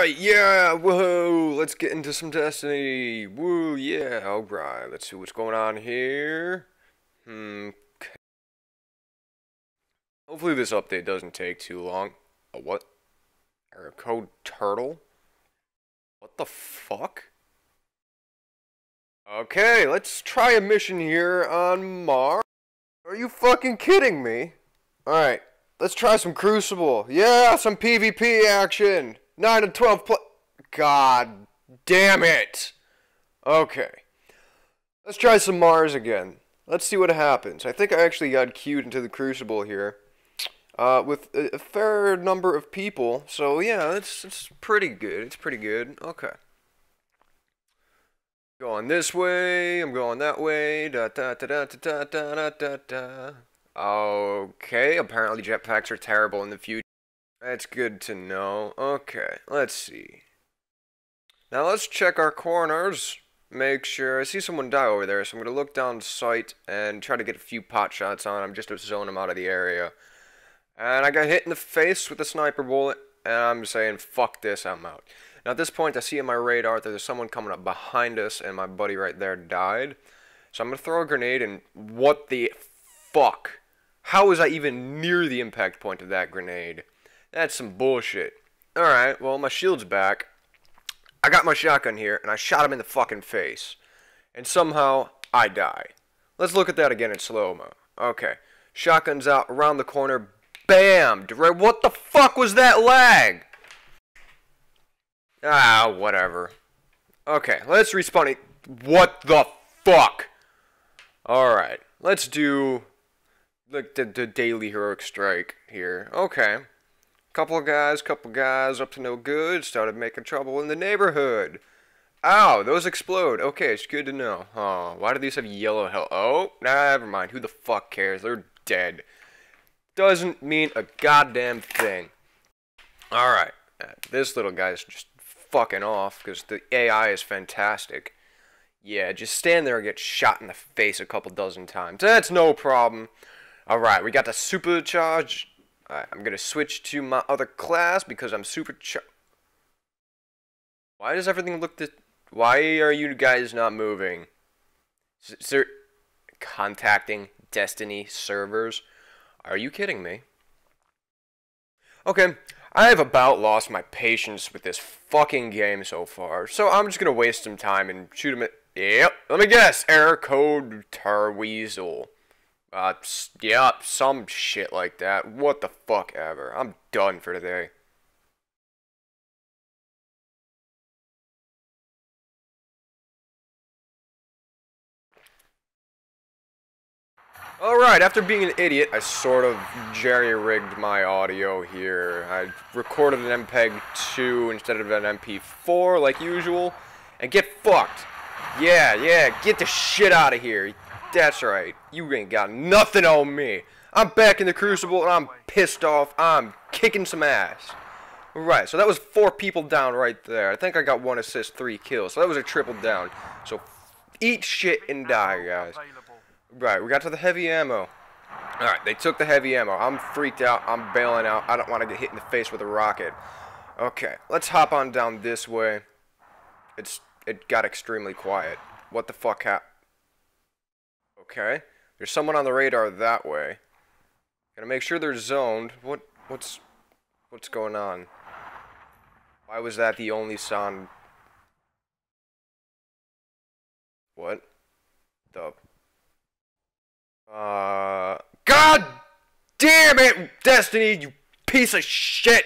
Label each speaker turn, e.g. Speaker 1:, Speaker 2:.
Speaker 1: Alright, yeah, woohoo! Let's get into some Destiny. Woo, yeah, alright. Let's see what's going on here. Hmm. Hopefully this update doesn't take too long. A what? Error code turtle? What the fuck? Okay, let's try a mission here on Mars. Are you fucking kidding me? Alright, let's try some Crucible. Yeah, some PvP action. 9 and 12 plus. God damn it. Okay. Let's try some Mars again. Let's see what happens. I think I actually got queued into the Crucible here. Uh, with a, a fair number of people. So yeah, it's, it's pretty good. It's pretty good. Okay. Going this way, I'm going that way. Da da da da da da da da da. Okay, apparently jetpacks are terrible in the future. That's good to know. Okay, let's see. Now let's check our corners. Make sure. I see someone die over there, so I'm going to look down sight and try to get a few pot shots on him just to zone him out of the area. And I got hit in the face with a sniper bullet, and I'm saying, fuck this, I'm out. Now at this point, I see on my radar that there's someone coming up behind us, and my buddy right there died. So I'm going to throw a grenade, and what the fuck? How was I even near the impact point of that grenade? That's some bullshit. Alright, well, my shield's back. I got my shotgun here, and I shot him in the fucking face. And somehow, I die. Let's look at that again in slow-mo. Okay. Shotgun's out, around the corner. Bam! What the fuck was that lag? Ah, whatever. Okay, let's respawn it. What the fuck? Alright, let's do the, the, the daily heroic strike here. Okay. Couple of guys, couple of guys up to no good, started making trouble in the neighborhood. Ow, those explode. Okay, it's good to know. Oh, why do these have yellow hell? Oh, never mind. Who the fuck cares? They're dead. Doesn't mean a goddamn thing. Alright, uh, this little guy's just fucking off because the AI is fantastic. Yeah, just stand there and get shot in the face a couple dozen times. That's no problem. Alright, we got the supercharge Alright, I'm gonna switch to my other class because I'm super Why does everything look this... Why are you guys not moving? Sir, contacting Destiny servers? Are you kidding me? Okay, I have about lost my patience with this fucking game so far, so I'm just gonna waste some time and shoot him at... Yep, let me guess, error code Tarweasel. Uh, yeah, some shit like that. What the fuck ever. I'm done for today. Alright, after being an idiot, I sort of jerry-rigged my audio here. I recorded an MPEG 2 instead of an MP4 like usual. And get fucked! Yeah, yeah, get the shit out of here. That's right. You ain't got nothing on me. I'm back in the Crucible and I'm pissed off. I'm kicking some ass. Right, so that was four people down right there. I think I got one assist, three kills. So that was a triple down. So eat shit and die, guys. Right, we got to the heavy ammo. Alright, they took the heavy ammo. I'm freaked out. I'm bailing out. I don't want to get hit in the face with a rocket. Okay, let's hop on down this way. It's It got extremely quiet. What the fuck happened? Okay. There's someone on the radar that way. Gotta make sure they're zoned. What what's what's going on? Why was that the only sound? What? The Uh God damn it, Destiny, you piece of shit!